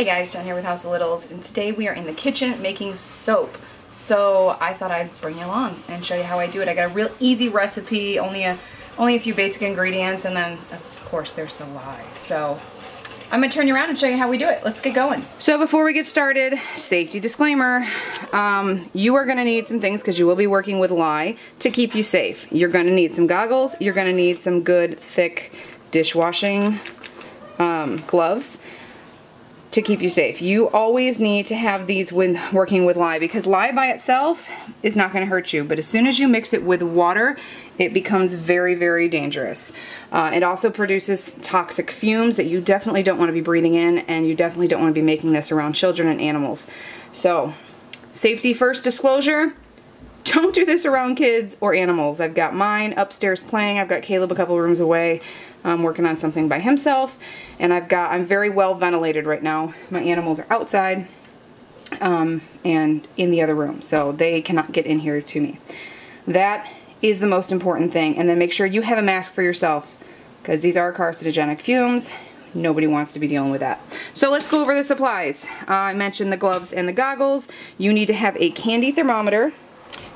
Hey guys, Jen here with House of Littles, and today we are in the kitchen making soap. So I thought I'd bring you along and show you how I do it. I got a real easy recipe, only a only a few basic ingredients, and then of course there's the lye. So I'm gonna turn you around and show you how we do it. Let's get going. So before we get started, safety disclaimer, um, you are gonna need some things because you will be working with lye to keep you safe. You're gonna need some goggles, you're gonna need some good thick dishwashing um, gloves to keep you safe. You always need to have these when working with lye because lye by itself is not going to hurt you, but as soon as you mix it with water, it becomes very, very dangerous. Uh, it also produces toxic fumes that you definitely don't want to be breathing in and you definitely don't want to be making this around children and animals. So, safety first disclosure, don't do this around kids or animals. I've got mine upstairs playing. I've got Caleb a couple rooms away um, working on something by himself. And I've got, I'm very well ventilated right now. My animals are outside um, and in the other room. So they cannot get in here to me. That is the most important thing. And then make sure you have a mask for yourself because these are carcinogenic fumes. Nobody wants to be dealing with that. So let's go over the supplies. Uh, I mentioned the gloves and the goggles. You need to have a candy thermometer.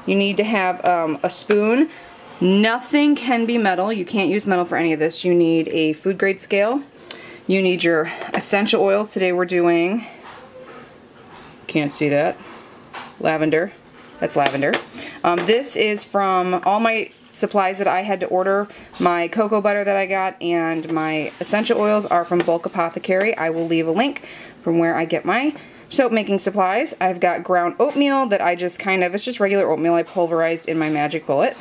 You need to have um, a spoon, Nothing can be metal. You can't use metal for any of this. You need a food grade scale. You need your essential oils. Today we're doing, can't see that, lavender. That's lavender. Um, this is from all my supplies that I had to order. My cocoa butter that I got and my essential oils are from Bulk Apothecary. I will leave a link from where I get my soap making supplies. I've got ground oatmeal that I just kind of, it's just regular oatmeal I pulverized in my Magic Bullet.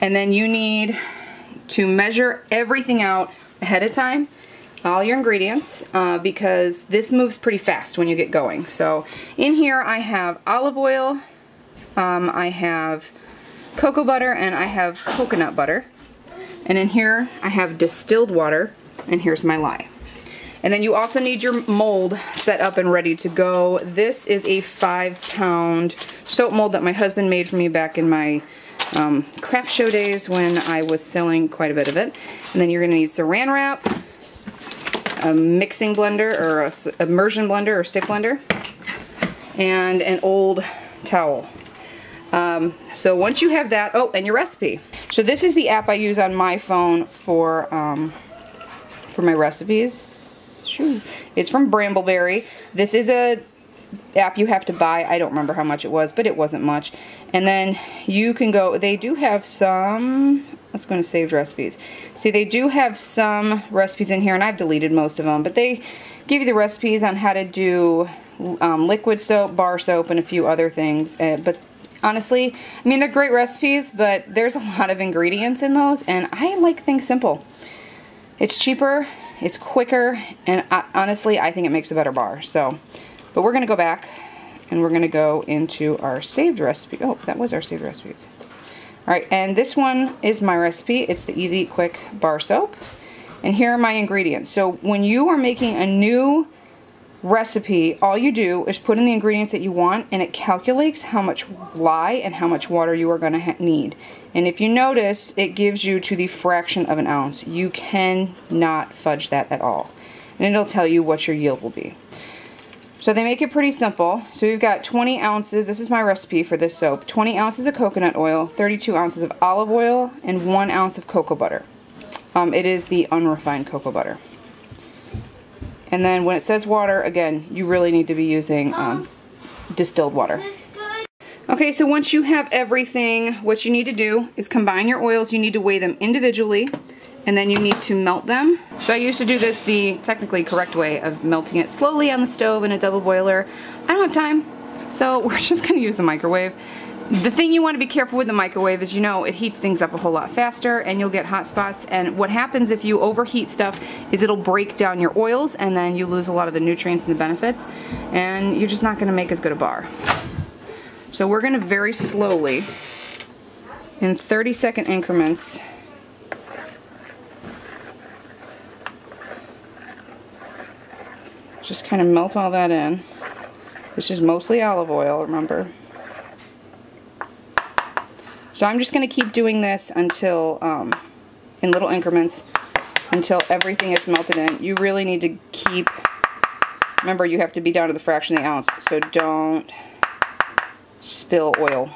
And then you need to measure everything out ahead of time, all your ingredients, uh, because this moves pretty fast when you get going. So in here I have olive oil, um, I have cocoa butter, and I have coconut butter. And in here I have distilled water, and here's my lye. And then you also need your mold set up and ready to go. This is a five pound soap mold that my husband made for me back in my um, craft show days when I was selling quite a bit of it. And then you're going to need saran wrap, a mixing blender or a immersion blender or stick blender, and an old towel. Um, so once you have that, oh, and your recipe. So this is the app I use on my phone for um, for my recipes. It's from Brambleberry. This is a app you have to buy. I don't remember how much it was, but it wasn't much. And then you can go, they do have some, let's go to saved recipes. See, they do have some recipes in here, and I've deleted most of them, but they give you the recipes on how to do um, liquid soap, bar soap, and a few other things. Uh, but honestly, I mean, they're great recipes, but there's a lot of ingredients in those, and I like things simple. It's cheaper, it's quicker, and I, honestly, I think it makes a better bar. So but we're going to go back and we're going to go into our saved recipe. Oh, that was our saved recipes. Alright, and this one is my recipe. It's the Easy Quick Bar Soap. And here are my ingredients. So when you are making a new recipe, all you do is put in the ingredients that you want and it calculates how much lye and how much water you are going to need. And if you notice, it gives you to the fraction of an ounce. You cannot fudge that at all. And it'll tell you what your yield will be. So they make it pretty simple. So we've got 20 ounces, this is my recipe for this soap, 20 ounces of coconut oil, 32 ounces of olive oil, and 1 ounce of cocoa butter. Um, it is the unrefined cocoa butter. And then when it says water, again, you really need to be using um, distilled water. Okay, so once you have everything, what you need to do is combine your oils. You need to weigh them individually and then you need to melt them. So I used to do this the technically correct way of melting it slowly on the stove in a double boiler. I don't have time, so we're just gonna use the microwave. The thing you want to be careful with the microwave is you know it heats things up a whole lot faster and you'll get hot spots and what happens if you overheat stuff is it'll break down your oils and then you lose a lot of the nutrients and the benefits and you're just not going to make as good a bar. So we're going to very slowly in 30 second increments Just kind of melt all that in. This is mostly olive oil, remember. So I'm just going to keep doing this until, um, in little increments, until everything is melted in. You really need to keep Remember, you have to be down to the fraction of the ounce, so don't spill oil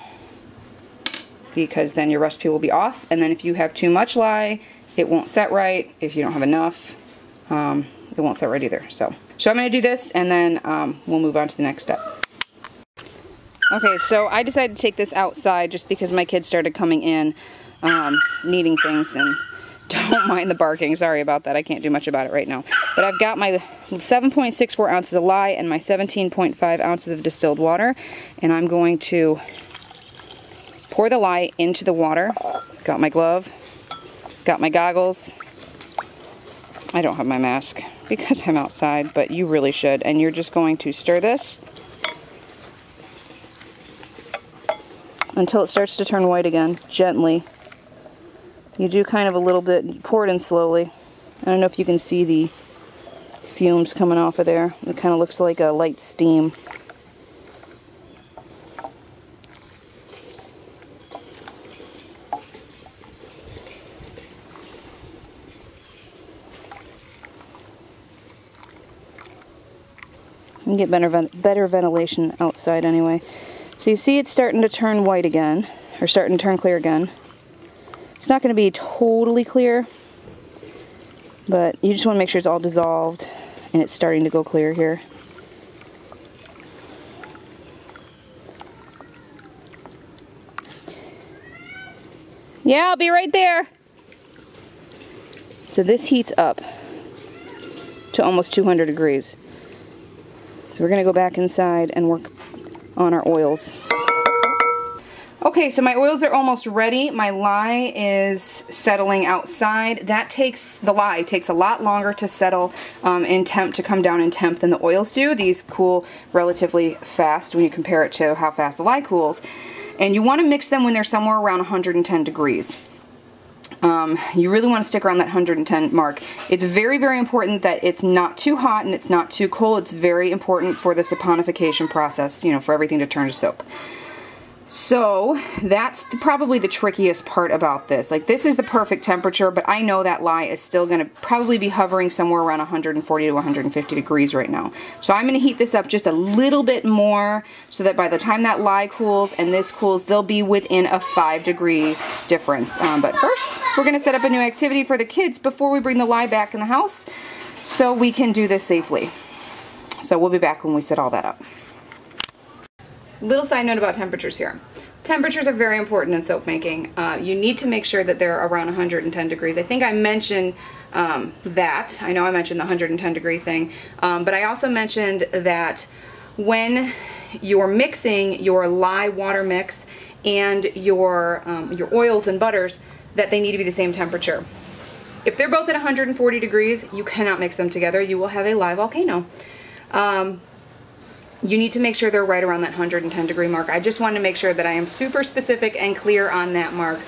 because then your recipe will be off. And then if you have too much lye, it won't set right. If you don't have enough, um, it won't set right either. So, so I'm going to do this and then um, we'll move on to the next step. Okay, so I decided to take this outside just because my kids started coming in um, needing things and don't mind the barking. Sorry about that. I can't do much about it right now. But I've got my 7.64 ounces of lye and my 17.5 ounces of distilled water. And I'm going to pour the lye into the water. Got my glove. Got my goggles. I don't have my mask because I'm outside, but you really should. And you're just going to stir this until it starts to turn white again, gently. You do kind of a little bit, pour it in slowly. I don't know if you can see the fumes coming off of there. It kind of looks like a light steam. Get better, better ventilation outside anyway. So you see it's starting to turn white again, or starting to turn clear again. It's not going to be totally clear, but you just want to make sure it's all dissolved and it's starting to go clear here. Yeah, I'll be right there. So this heats up to almost 200 degrees. So we're to go back inside and work on our oils. Okay, so my oils are almost ready. My lye is settling outside. That takes, the lye takes a lot longer to settle um, in temp, to come down in temp than the oils do. These cool relatively fast when you compare it to how fast the lye cools. And you want to mix them when they're somewhere around 110 degrees. Um, you really want to stick around that 110 mark. It's very, very important that it's not too hot and it's not too cold. It's very important for the saponification process, you know, for everything to turn to soap. So that's probably the trickiest part about this. Like this is the perfect temperature, but I know that lye is still going to probably be hovering somewhere around 140 to 150 degrees right now. So I'm going to heat this up just a little bit more so that by the time that lye cools and this cools, they'll be within a 5 degree difference. Um, but first, we're going to set up a new activity for the kids before we bring the lye back in the house so we can do this safely. So we'll be back when we set all that up. Little side note about temperatures here. Temperatures are very important in soap making. Uh, you need to make sure that they're around 110 degrees. I think I mentioned um, that. I know I mentioned the 110 degree thing, um, but I also mentioned that when you're mixing your lye water mix and your, um, your oils and butters, that they need to be the same temperature. If they're both at 140 degrees, you cannot mix them together. You will have a lye volcano. Um, you need to make sure they're right around that 110 degree mark. I just want to make sure that I am super specific and clear on that mark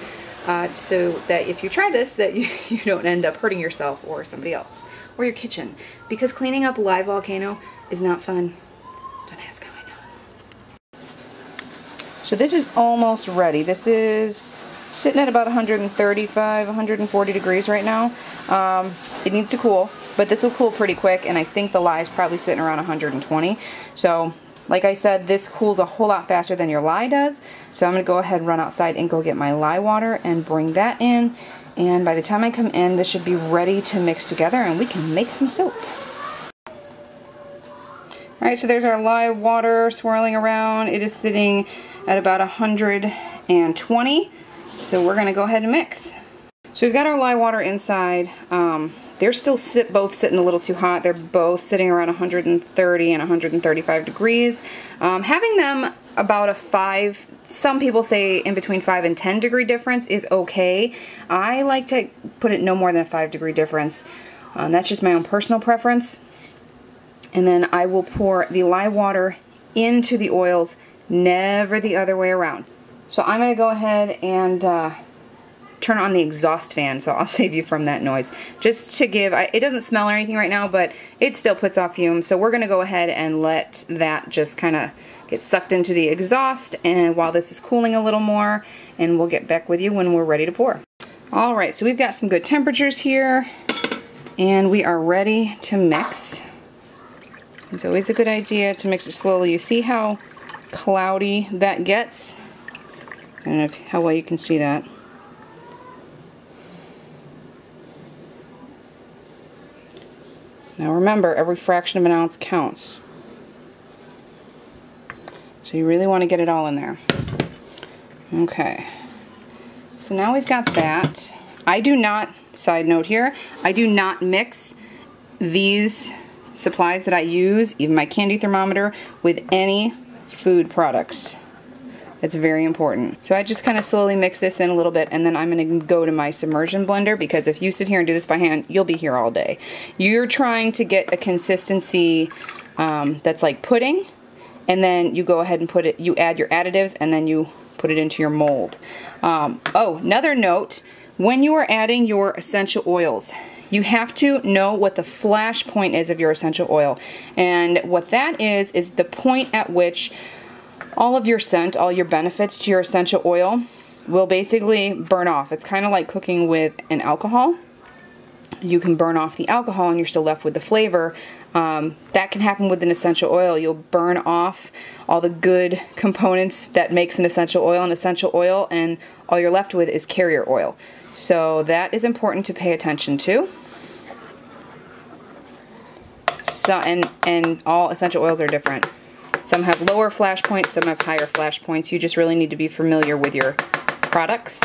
uh, so that if you try this that you, you don't end up hurting yourself or somebody else or your kitchen because cleaning up lye volcano is not fun. Don't ask how I know. So this is almost ready. This is sitting at about 135, 140 degrees right now. Um, it needs to cool, but this will cool pretty quick, and I think the lye is probably sitting around 120. So, like I said, this cools a whole lot faster than your lye does. So I'm going to go ahead and run outside and go get my lye water and bring that in. And by the time I come in, this should be ready to mix together and we can make some soap. Alright, so there's our lye water swirling around. It is sitting at about 120. So we're to go ahead and mix. So we've got our lye water inside. Um, they're still sit, both sitting a little too hot. They're both sitting around 130 and 135 degrees. Um, having them about a 5, some people say in between 5 and 10 degree difference is okay. I like to put it no more than a 5 degree difference. Um, that's just my own personal preference. And then I will pour the lye water into the oils, never the other way around. So I'm going to go ahead and uh, turn on the exhaust fan, so I'll save you from that noise. Just to give, it doesn't smell or anything right now, but it still puts off fumes, so we're going to go ahead and let that just kind of get sucked into the exhaust and while this is cooling a little more, and we'll get back with you when we're ready to pour. Alright, so we've got some good temperatures here, and we are ready to mix. It's always a good idea to mix it slowly. You see how cloudy that gets? I don't know if, how well you can see that. Now remember, every fraction of an ounce counts. So you really want to get it all in there. Okay. So now we've got that. I do not, side note here, I do not mix these supplies that I use, even my candy thermometer, with any food products. It's very important. So I just kind of slowly mix this in a little bit and then I'm going to go to my submersion blender because if you sit here and do this by hand, you'll be here all day. You're trying to get a consistency um, that's like pudding and then you go ahead and put it, you add your additives and then you put it into your mold. Um, oh, another note, when you are adding your essential oils, you have to know what the flash point is of your essential oil. And what that is, is the point at which all of your scent, all your benefits to your essential oil will basically burn off. It's kind of like cooking with an alcohol. You can burn off the alcohol and you're still left with the flavor. Um, that can happen with an essential oil. You'll burn off all the good components that makes an essential oil an essential oil and all you're left with is carrier oil. So that is important to pay attention to. So, and, and all essential oils are different. Some have lower flash points, some have higher flash points. You just really need to be familiar with your products.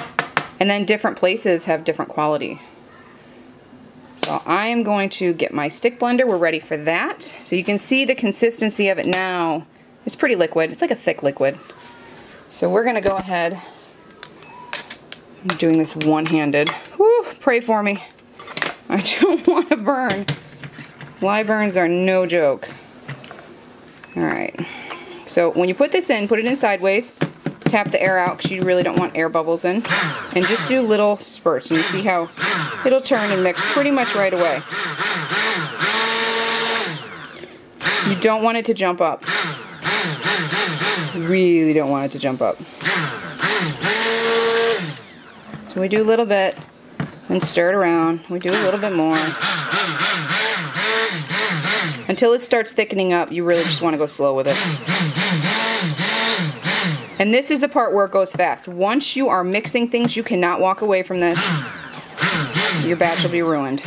And then different places have different quality. So I am going to get my stick blender. We're ready for that. So you can see the consistency of it now. It's pretty liquid. It's like a thick liquid. So we're going to go ahead. I'm doing this one-handed. Pray for me. I don't want to burn. Lye burns are no joke. Alright, so when you put this in, put it in sideways, tap the air out because you really don't want air bubbles in, and just do little spurts, and you see how it'll turn and mix pretty much right away. You don't want it to jump up. You really don't want it to jump up. So we do a little bit, and stir it around. We do a little bit more. Until it starts thickening up, you really just want to go slow with it. And this is the part where it goes fast. Once you are mixing things, you cannot walk away from this. Your batch will be ruined.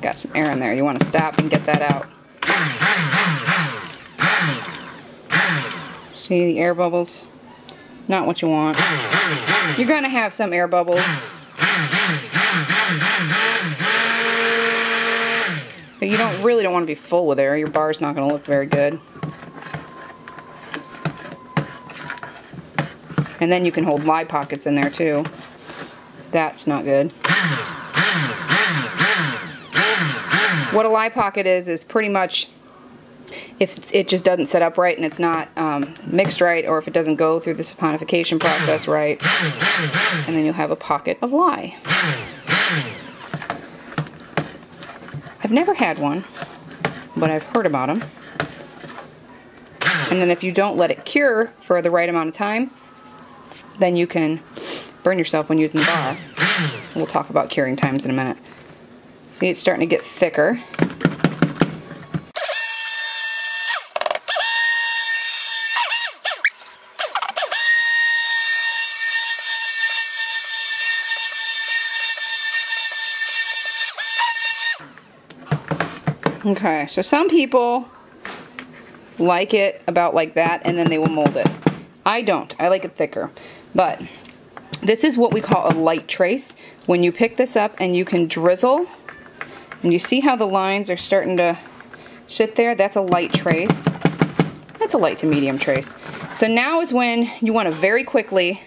Got some air in there. You want to stop and get that out. See the air bubbles? Not what you want. You're going to have some air bubbles. But you don't really don't want to be full with air. Your bar's not going to look very good. And then you can hold lye pockets in there too. That's not good. What a lye pocket is, is pretty much if it just doesn't set up right and it's not um, mixed right or if it doesn't go through the saponification process right and then you'll have a pocket of lye. I've never had one but I've heard about them and then if you don't let it cure for the right amount of time then you can burn yourself when using the bar. We'll talk about curing times in a minute. See it's starting to get thicker Okay, so some people like it about like that and then they will mold it. I don't. I like it thicker. But this is what we call a light trace. When you pick this up and you can drizzle, and you see how the lines are starting to sit there, that's a light trace. That's a light to medium trace. So now is when you want to very quickly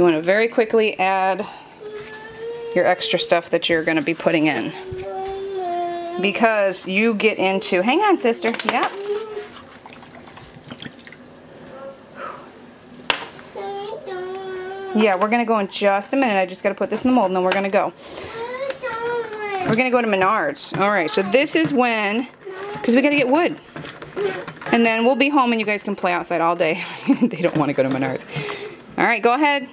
You want to very quickly add your extra stuff that you're going to be putting in. Because you get into, hang on sister, yep. Yeah, we're going to go in just a minute. I just got to put this in the mold and then we're going to go. We're going to go to Menards. Alright, so this is when, because we got to get wood. And then we'll be home and you guys can play outside all day. they don't want to go to Menards. All right, go ahead.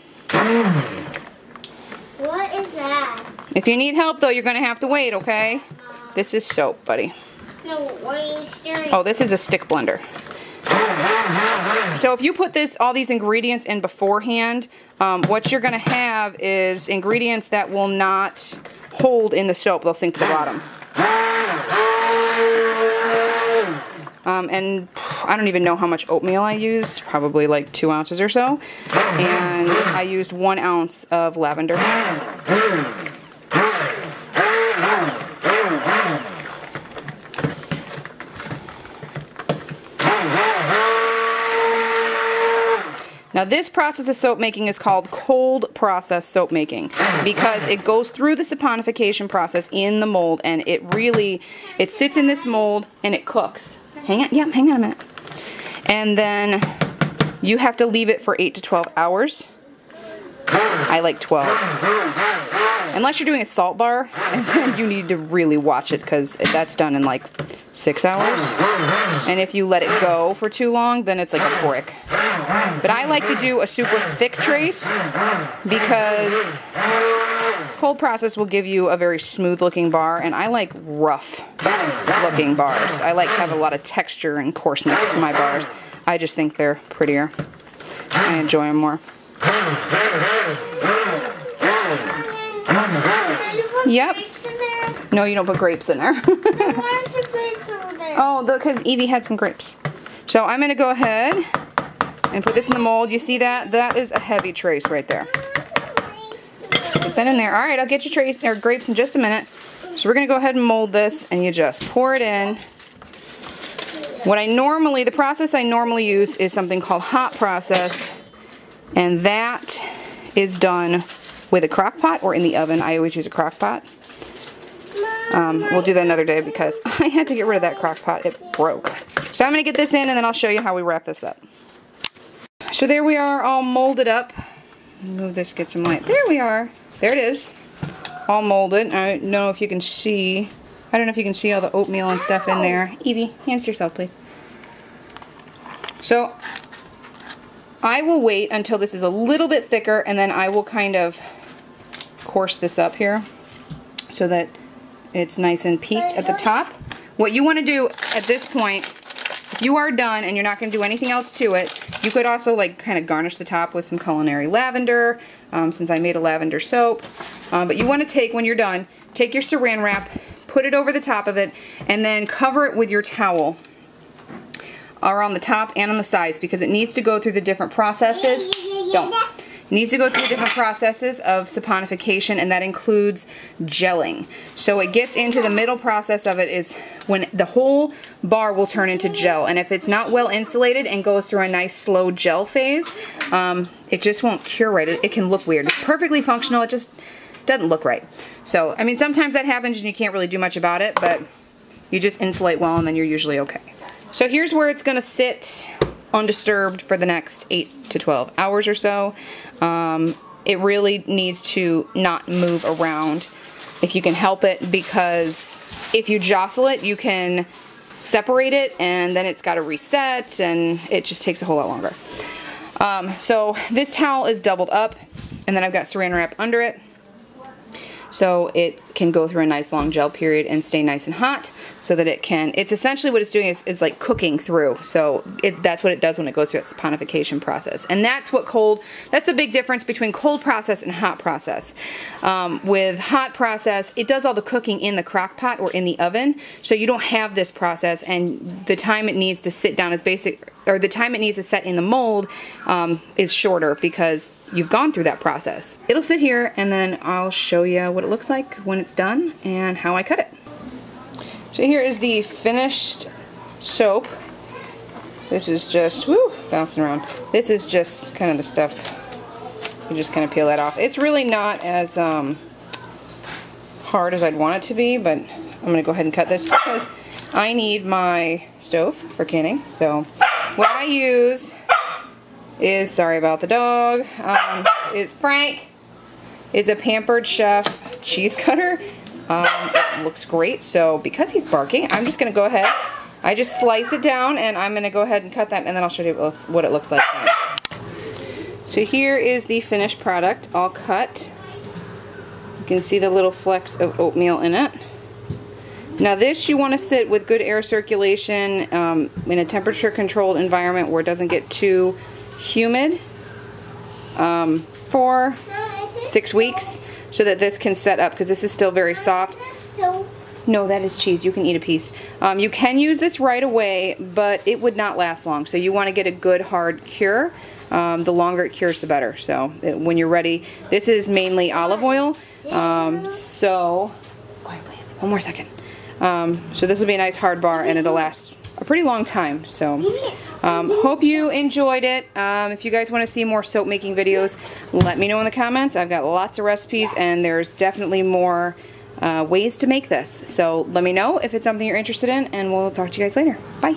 What is that? If you need help though, you're going to have to wait, okay? This is soap, buddy. No, what are you stirring? Oh, this is a stick blender. So if you put this, all these ingredients in beforehand, um, what you're gonna have is ingredients that will not hold in the soap. They'll sink to the bottom. Um, and I don't even know how much oatmeal I used, probably like two ounces or so. And I used one ounce of lavender. Now this process of soap making is called cold process soap making because it goes through the saponification process in the mold and it really, it sits in this mold and it cooks. Hang on, yeah, hang on a minute. And then you have to leave it for 8 to 12 hours. I like 12. Unless you're doing a salt bar, and then you need to really watch it because that's done in like six hours. And if you let it go for too long, then it's like a brick. But I like to do a super thick trace because cold process will give you a very smooth looking bar and I like rough looking bars. I like have a lot of texture and coarseness to my bars. I just think they're prettier. I enjoy them more. Yep. No, you don't put grapes in there? oh, because Evie had some grapes. So I'm going to go ahead and put this in the mold. You see that? That is a heavy trace right there. Put in there. All right, I'll get you or grapes in just a minute. So we're to go ahead and mold this and you just pour it in. What I normally, the process I normally use is something called hot process and that is done with a crock pot or in the oven. I always use a crock pot. Um, we'll do that another day because I had to get rid of that crock pot. It broke. So I'm going to get this in and then I'll show you how we wrap this up. So there we are all molded up. Move this, get some light. There we are. There it is. All molded. I don't know if you can see. I don't know if you can see all the oatmeal and stuff in there. Evie, hands to yourself, please. So I will wait until this is a little bit thicker and then I will kind of course this up here so that it's nice and peaked at the top. What you want to do at this point, if you are done and you're not going to do anything else to it, you could also like kind of garnish the top with some culinary lavender, um, since I made a lavender soap. Um, but you want to take, when you're done, take your saran wrap, put it over the top of it, and then cover it with your towel are on the top and on the sides because it needs to go through the different processes. Don't. Needs to go through different processes of saponification and that includes gelling. So it gets into the middle process of it is when the whole bar will turn into gel and if it's not well insulated and goes through a nice slow gel phase, um, it just won't cure right. It, it can look weird. It's perfectly functional, it just doesn't look right. So, I mean, sometimes that happens and you can't really do much about it, but you just insulate well and then you're usually okay. So here's where it's gonna sit undisturbed for the next 8 to 12 hours or so. Um, it really needs to not move around if you can help it because if you jostle it, you can separate it and then it's got to reset and it just takes a whole lot longer. Um, so this towel is doubled up and then I've got saran wrap under it so it can go through a nice long gel period and stay nice and hot so that it can it's essentially what it's doing is, is like cooking through. So it, that's what it does when it goes through its saponification process. And that's what cold that's the big difference between cold process and hot process. Um, with hot process it does all the cooking in the crock pot or in the oven. So you don't have this process and the time it needs to sit down is basic or the time it needs to set in the mold um, is shorter because you've gone through that process. It'll sit here and then I'll show you what it looks like when it's done and how I cut it. So here is the finished soap. This is just, woo, bouncing around. This is just kind of the stuff, you just kind of peel that off. It's really not as um, hard as I'd want it to be, but I'm going to go ahead and cut this because I need my stove for canning. So what I use is, sorry about the dog, um, is Frank, is a Pampered Chef cheese cutter. Um, it looks great, so because he's barking, I'm just going to go ahead I just slice it down and I'm gonna go ahead and cut that and then I'll show you what it looks, what it looks like. So here is the finished product all cut. You can see the little flecks of oatmeal in it. Now this you want to sit with good air circulation um, in a temperature controlled environment where it doesn't get too humid um, for six weeks so that this can set up because this is still very soft. No, that is cheese. You can eat a piece. Um, you can use this right away, but it would not last long. So you want to get a good hard cure. Um, the longer it cures, the better. So it, when you're ready, this is mainly olive oil. Um, so, quiet please. One more second. Um, so this will be a nice hard bar, and it'll last a pretty long time. So, um, hope you enjoyed it. Um, if you guys want to see more soap making videos, let me know in the comments. I've got lots of recipes, and there's definitely more uh, ways to make this. So let me know if it's something you're interested in, and we'll talk to you guys later. Bye.